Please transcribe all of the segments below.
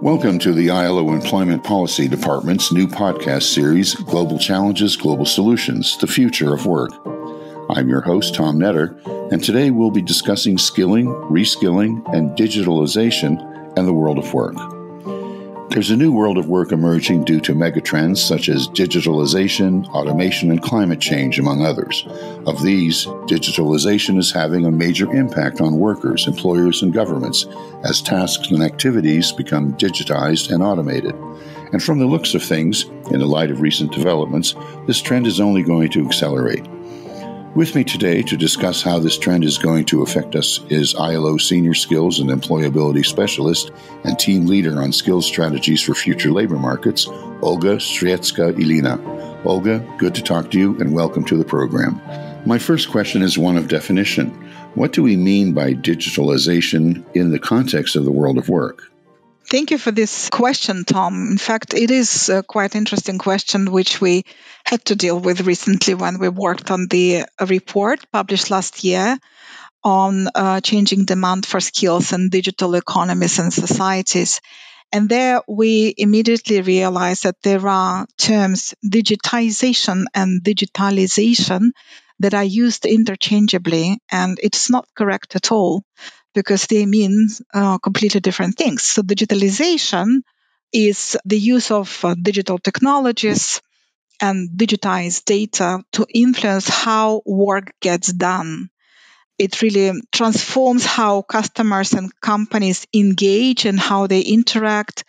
Welcome to the ILO Employment Policy Department's new podcast series, Global Challenges, Global Solutions The Future of Work. I'm your host, Tom Netter, and today we'll be discussing skilling, reskilling, and digitalization and the world of work. There's a new world of work emerging due to megatrends such as digitalization, automation, and climate change, among others. Of these, digitalization is having a major impact on workers, employers, and governments as tasks and activities become digitized and automated. And from the looks of things, in the light of recent developments, this trend is only going to accelerate. With me today to discuss how this trend is going to affect us is ILO Senior Skills and Employability Specialist and Team Leader on Skills Strategies for Future Labor Markets, Olga Strietska Ilina. Olga, good to talk to you and welcome to the program. My first question is one of definition. What do we mean by digitalization in the context of the world of work? Thank you for this question, Tom. In fact, it is a quite interesting question, which we had to deal with recently when we worked on the report published last year on uh, changing demand for skills in digital economies and societies. And there we immediately realized that there are terms digitization and digitalization that are used interchangeably, and it's not correct at all because they mean uh, completely different things. So, digitalization is the use of uh, digital technologies and digitized data to influence how work gets done. It really transforms how customers and companies engage and how they interact.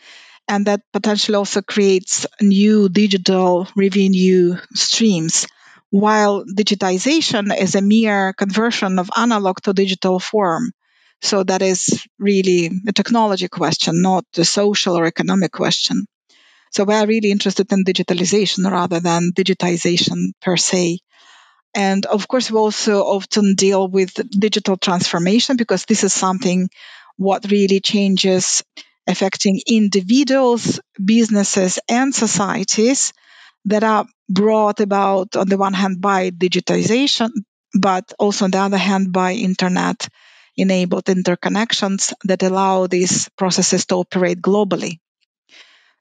And that potentially also creates new digital revenue streams. While digitization is a mere conversion of analog to digital form. So that is really a technology question, not a social or economic question. So we are really interested in digitalization rather than digitization per se. And of course, we also often deal with digital transformation because this is something what really changes affecting individuals, businesses, and societies that are brought about on the one hand by digitization, but also on the other hand by internet enabled interconnections that allow these processes to operate globally.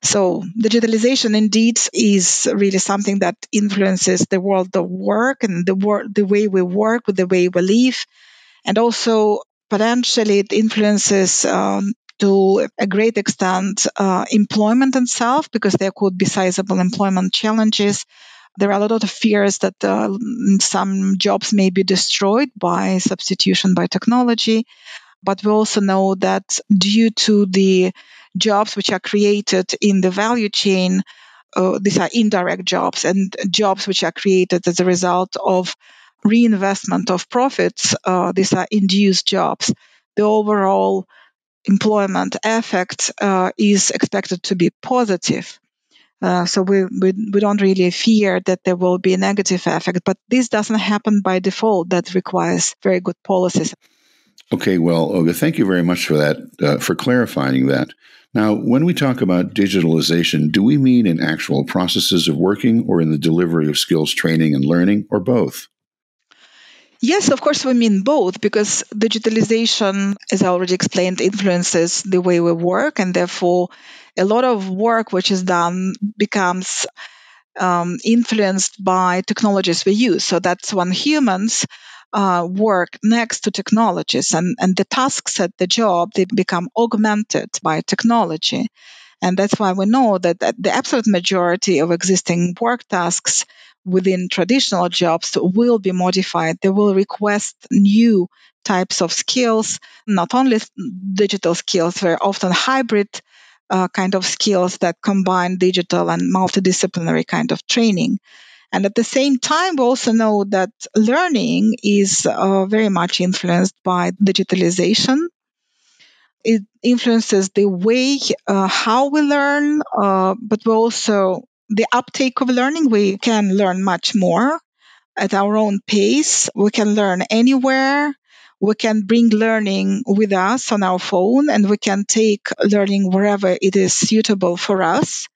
So, digitalization indeed is really something that influences the world of work and the, wor- the way we work, the way we live, and also potentially it influences um, to a great extent uh, employment itself because there could be sizable employment challenges there are a lot of fears that uh, some jobs may be destroyed by substitution by technology. But we also know that due to the jobs which are created in the value chain, uh, these are indirect jobs and jobs which are created as a result of reinvestment of profits. Uh, these are induced jobs. The overall employment effect uh, is expected to be positive. Uh, so we, we, we don't really fear that there will be a negative effect, but this doesn't happen by default. That requires very good policies. Okay, well, Olga, thank you very much for that, uh, for clarifying that. Now, when we talk about digitalization, do we mean in actual processes of working or in the delivery of skills training and learning, or both? Yes, of course, we mean both because digitalization, as I already explained, influences the way we work, and therefore, a lot of work which is done becomes um, influenced by technologies we use. So that's when humans uh, work next to technologies, and, and the tasks at the job they become augmented by technology. And that's why we know that the absolute majority of existing work tasks within traditional jobs will be modified. They will request new types of skills, not only digital skills, very often hybrid uh, kind of skills that combine digital and multidisciplinary kind of training. And at the same time, we also know that learning is uh, very much influenced by digitalization. It influences the way uh, how we learn, uh, but we also the uptake of learning, we can learn much more at our own pace. We can learn anywhere. We can bring learning with us on our phone and we can take learning wherever it is suitable for us.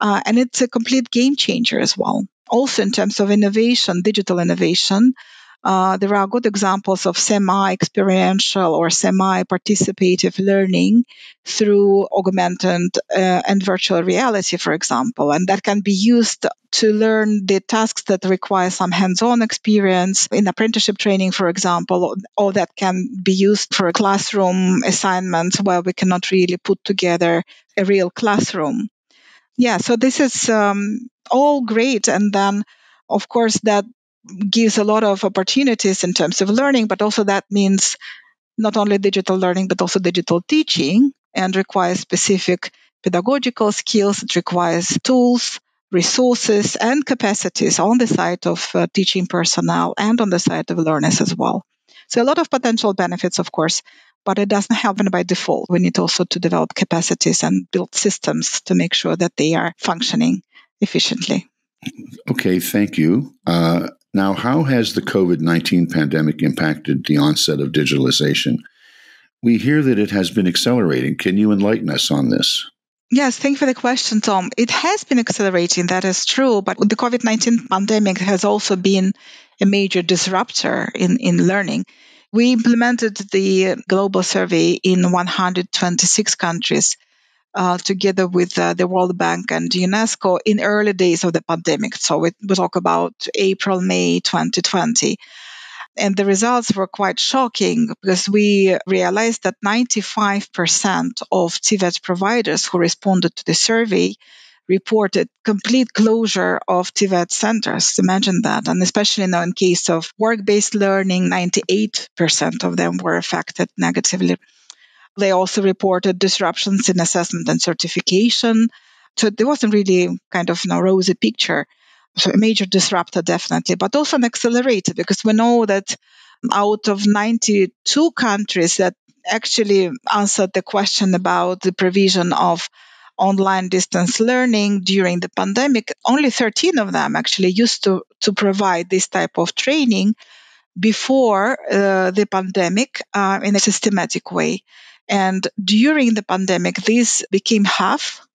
Uh, and it's a complete game changer as well. Also, in terms of innovation, digital innovation, uh, there are good examples of semi experiential or semi participative learning through augmented uh, and virtual reality, for example. And that can be used to learn the tasks that require some hands on experience in apprenticeship training, for example, or that can be used for classroom assignments where we cannot really put together a real classroom. Yeah, so this is um, all great. And then, of course, that gives a lot of opportunities in terms of learning, but also that means not only digital learning, but also digital teaching and requires specific pedagogical skills. It requires tools, resources, and capacities on the side of uh, teaching personnel and on the side of learners as well. So, a lot of potential benefits, of course, but it doesn't happen by default. We need also to develop capacities and build systems to make sure that they are functioning efficiently. Okay, thank you. Uh, now, how has the COVID 19 pandemic impacted the onset of digitalization? We hear that it has been accelerating. Can you enlighten us on this? Yes, thank you for the question, Tom. It has been accelerating, that is true, but the COVID 19 pandemic has also been a major disruptor in, in learning. We implemented the global survey in 126 countries uh, together with uh, the World Bank and UNESCO in early days of the pandemic. So we, we talk about April, May 2020. And the results were quite shocking because we realized that 95% of TVET providers who responded to the survey reported complete closure of TVET centers. Imagine that. And especially now in case of work-based learning, 98% of them were affected negatively. They also reported disruptions in assessment and certification. So there wasn't really kind of a rosy picture. So a major disruptor, definitely, but also an accelerator because we know that out of 92 countries that actually answered the question about the provision of online distance learning during the pandemic, only 13 of them actually used to, to provide this type of training before uh, the pandemic uh, in a systematic way. And during the pandemic, this became half.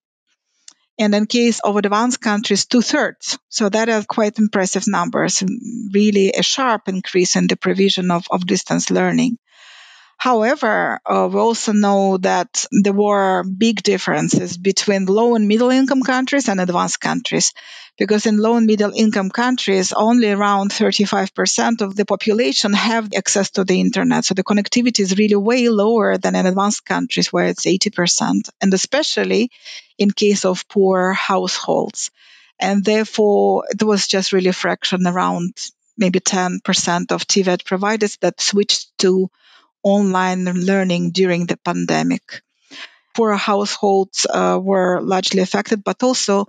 And in case of advanced countries, two thirds. So that are quite impressive numbers, really a sharp increase in the provision of, of distance learning. However, uh, we also know that there were big differences between low and middle income countries and advanced countries. Because in low and middle income countries, only around 35% of the population have access to the internet. So the connectivity is really way lower than in advanced countries where it's 80%. And especially in case of poor households. And therefore, it was just really a fraction around maybe 10% of TVET providers that switched to online learning during the pandemic. Poor households uh, were largely affected, but also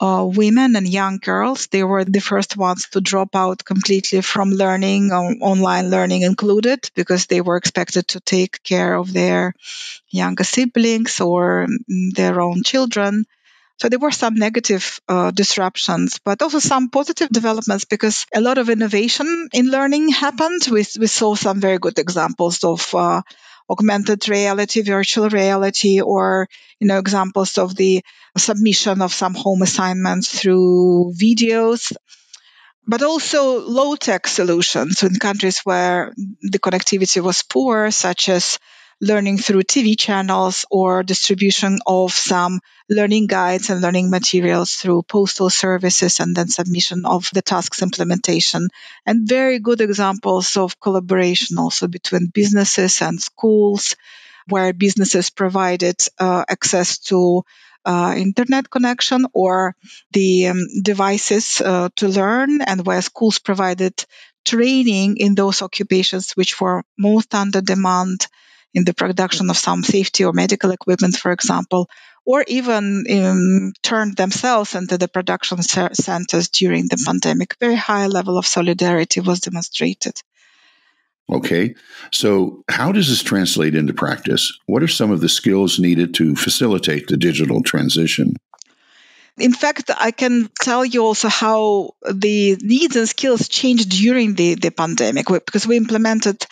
uh, women and young girls. They were the first ones to drop out completely from learning, online learning included, because they were expected to take care of their younger siblings or mm, their own children. So there were some negative uh, disruptions, but also some positive developments because a lot of innovation in learning happened. We, we saw some very good examples of uh, augmented reality, virtual reality, or you know examples of the submission of some home assignments through videos but also low tech solutions in countries where the connectivity was poor, such as learning through TV channels or distribution of some learning guides and learning materials through postal services and then submission of the tasks implementation. And very good examples of collaboration also between businesses and schools, where businesses provided uh, access to uh, internet connection or the um, devices uh, to learn, and where schools provided training in those occupations which were most under demand in the production of some safety or medical equipment, for example, or even um, turned themselves into the production centers during the pandemic. Very high level of solidarity was demonstrated. Okay, so how does this translate into practice? What are some of the skills needed to facilitate the digital transition? In fact, I can tell you also how the needs and skills changed during the, the pandemic because we implemented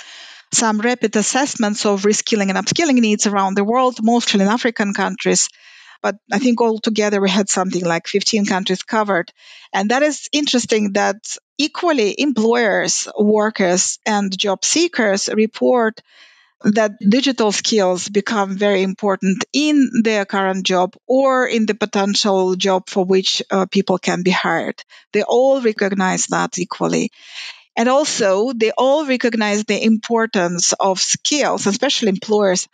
some rapid assessments of reskilling and upskilling needs around the world, mostly in African countries. But I think altogether we had something like 15 countries covered. And that is interesting that equally, employers, workers, and job seekers report that digital skills become very important in their current job or in the potential job for which uh, people can be hired. They all recognize that equally. And also, they all recognize the importance of skills, especially employers,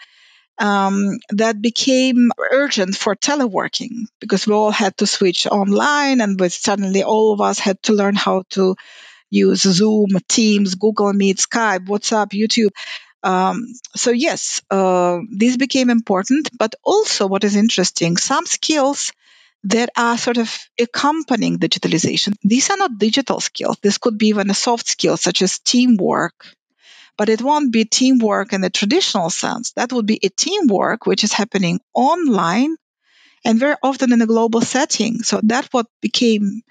um, that became urgent for teleworking because we all had to switch online and suddenly all of us had to learn how to use Zoom, Teams, Google Meet, Skype, WhatsApp, YouTube. Um, so yes, uh, these became important, but also what is interesting, some skills that are sort of accompanying digitalization. These are not digital skills. This could be even a soft skill, such as teamwork. But it won't be teamwork in the traditional sense. That would be a teamwork which is happening online and very often in a global setting. So that's what became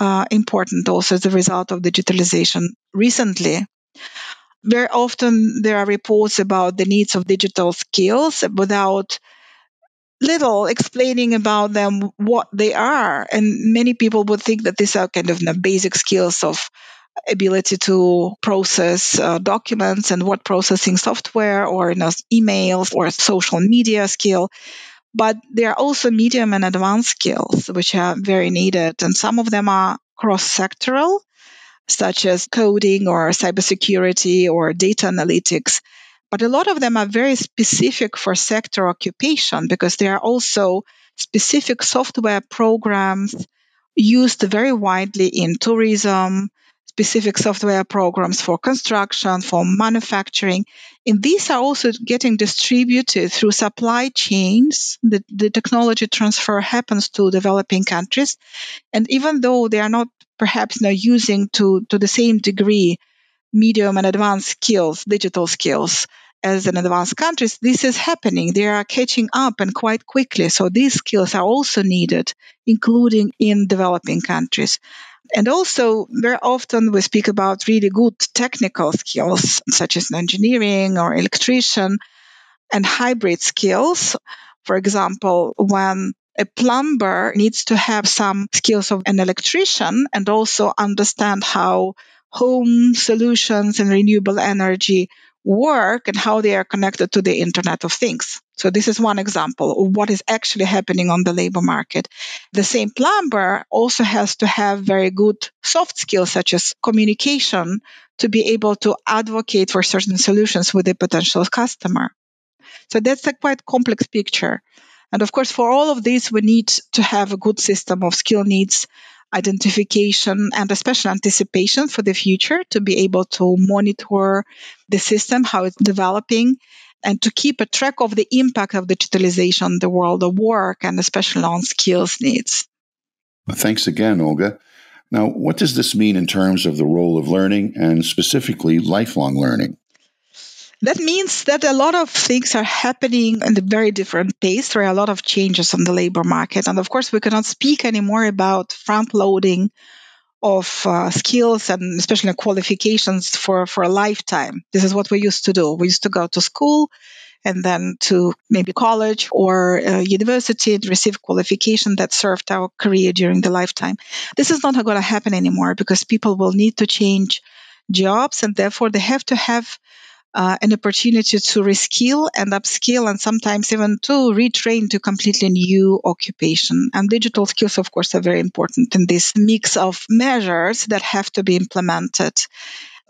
uh, important also as a result of digitalization recently. Very often there are reports about the needs of digital skills without little explaining about them what they are. And many people would think that these are kind of the basic skills of ability to process uh, documents and word processing software or you know, emails or social media skill. But there are also medium and advanced skills which are very needed. And some of them are cross sectoral, such as coding or cybersecurity or data analytics. But a lot of them are very specific for sector occupation because they are also specific software programs used very widely in tourism, specific software programs for construction, for manufacturing. And these are also getting distributed through supply chains. The, the technology transfer happens to developing countries. And even though they are not perhaps now using to, to the same degree medium and advanced skills, digital skills, as in advanced countries, this is happening. They are catching up and quite quickly. So these skills are also needed, including in developing countries. And also, very often we speak about really good technical skills, such as engineering or electrician, and hybrid skills. For example, when a plumber needs to have some skills of an electrician and also understand how home solutions and renewable energy work and how they are connected to the Internet of Things. So this is one example of what is actually happening on the labor market. The same plumber also has to have very good soft skills such as communication to be able to advocate for certain solutions with a potential customer. So that's a quite complex picture. And of course, for all of this, we need to have a good system of skill needs identification and especially anticipation for the future to be able to monitor the system, how it's developing, and to keep a track of the impact of digitalization on the world of work and especially on skills needs. Thanks again, Olga. Now, what does this mean in terms of the role of learning and specifically lifelong learning? That means that a lot of things are happening in a very different pace. There are a lot of changes on the labor market. And of course, we cannot speak anymore about front loading of uh, skills and especially qualifications for, for a lifetime. This is what we used to do. We used to go to school and then to maybe college or uh, university and receive qualification that served our career during the lifetime. This is not going to happen anymore because people will need to change jobs and therefore they have to have uh, an opportunity to reskill and upskill and sometimes even to retrain to completely new occupation. And digital skills, of course, are very important in this mix of measures that have to be implemented.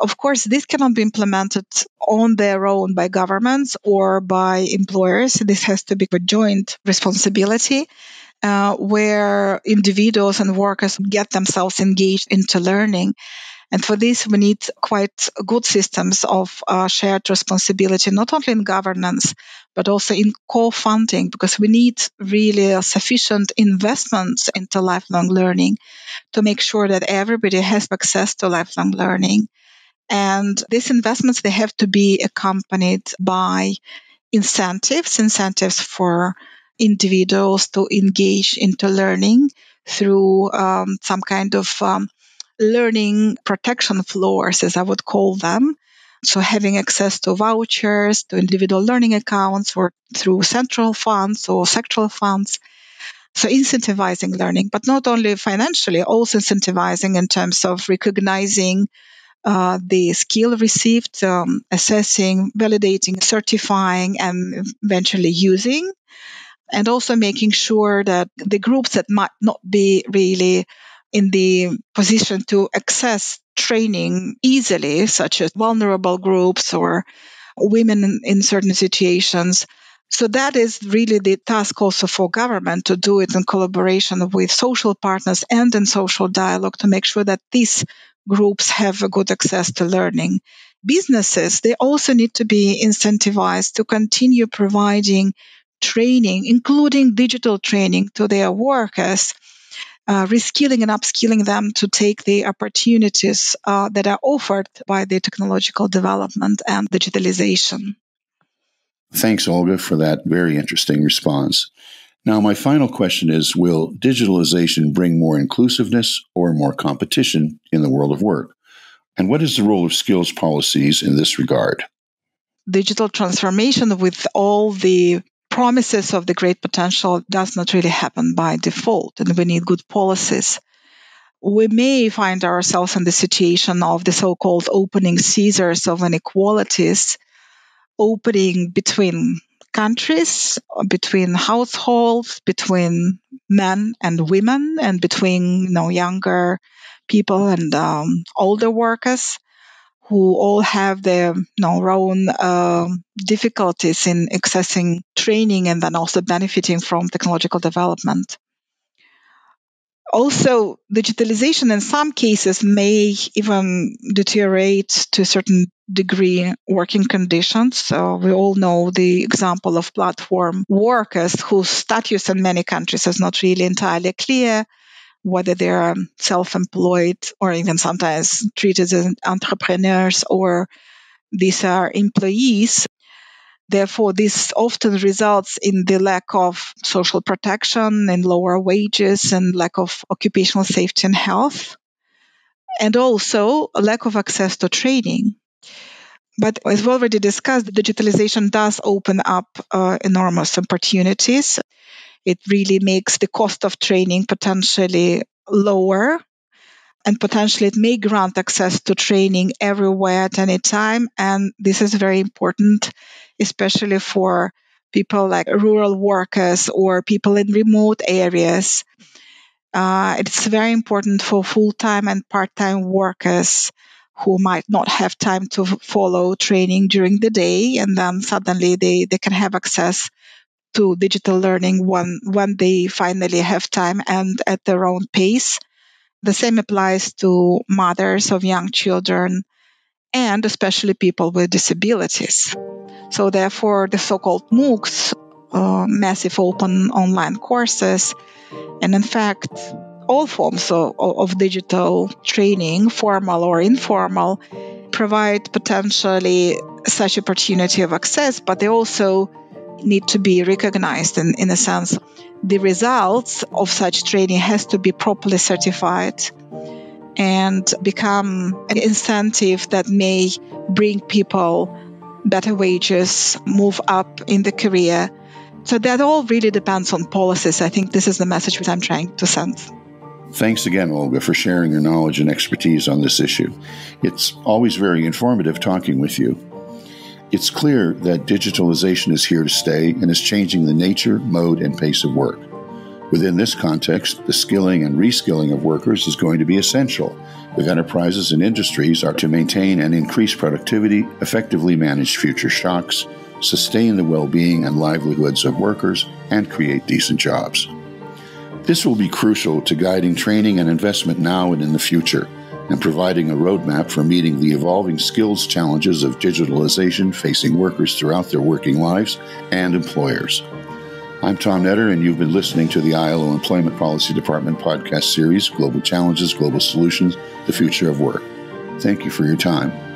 Of course, this cannot be implemented on their own by governments or by employers. This has to be a joint responsibility. Uh, where individuals and workers get themselves engaged into learning. And for this, we need quite good systems of uh, shared responsibility, not only in governance, but also in co-funding, because we need really sufficient investments into lifelong learning to make sure that everybody has access to lifelong learning. And these investments, they have to be accompanied by incentives, incentives for individuals to engage into learning through um, some kind of um, learning protection floors, as I would call them. So having access to vouchers, to individual learning accounts, or through central funds or sectoral funds. So incentivizing learning, but not only financially, also incentivizing in terms of recognizing uh, the skill received, um, assessing, validating, certifying, and eventually using. And also making sure that the groups that might not be really in the position to access training easily, such as vulnerable groups or women in, in certain situations, so that is really the task also for government to do it in collaboration with social partners and in social dialogue to make sure that these groups have a good access to learning. Businesses, they also need to be incentivized to continue providing training, including digital training to their workers, uh, reskilling and upskilling them to take the opportunities uh, that are offered by the technological development and digitalization. Thanks, Olga, for that very interesting response. Now, my final question is Will digitalization bring more inclusiveness or more competition in the world of work? And what is the role of skills policies in this regard? Digital transformation, with all the promises of the great potential, does not really happen by default, and we need good policies. We may find ourselves in the situation of the so called opening scissors of inequalities opening between countries, between households, between men and women, and between you know younger people and um, older workers who all have their you know, own uh, difficulties in accessing training and then also benefiting from technological development. Also, digitalization in some cases may even deteriorate to a certain degree working conditions. So we all know the example of platform workers whose status in many countries is not really entirely clear, whether they are self-employed or even sometimes treated as entrepreneurs or these are employees. Therefore, this often results in the lack of social protection and lower wages and lack of occupational safety and health, and also a lack of access to training. But as we already discussed, digitalization does open up uh, enormous opportunities. It really makes the cost of training potentially lower and potentially it may grant access to training everywhere at any time. And this is very important, especially for people like rural workers or people in remote areas. Uh, it's very important for full time and part time workers who might not have time to follow training during the day and then suddenly they, they can have access to digital learning when when they finally have time and at their own pace the same applies to mothers of young children and especially people with disabilities. So, therefore, the so called MOOCs, uh, massive open online courses, and in fact, all forms of, of digital training, formal or informal, provide potentially such opportunity of access, but they also need to be recognized in, in a sense the results of such training has to be properly certified and become an incentive that may bring people better wages, move up in the career. So that all really depends on policies. I think this is the message that I'm trying to send. Thanks again, Olga, for sharing your knowledge and expertise on this issue. It's always very informative talking with you. It's clear that digitalization is here to stay and is changing the nature, mode, and pace of work. Within this context, the skilling and reskilling of workers is going to be essential if enterprises and industries are to maintain and increase productivity, effectively manage future shocks, sustain the well being and livelihoods of workers, and create decent jobs. This will be crucial to guiding training and investment now and in the future and providing a roadmap for meeting the evolving skills challenges of digitalization facing workers throughout their working lives and employers. I'm Tom Netter, and you've been listening to the ILO Employment Policy Department podcast series, Global Challenges, Global Solutions, The Future of Work. Thank you for your time.